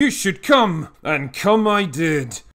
You should come, and come I did.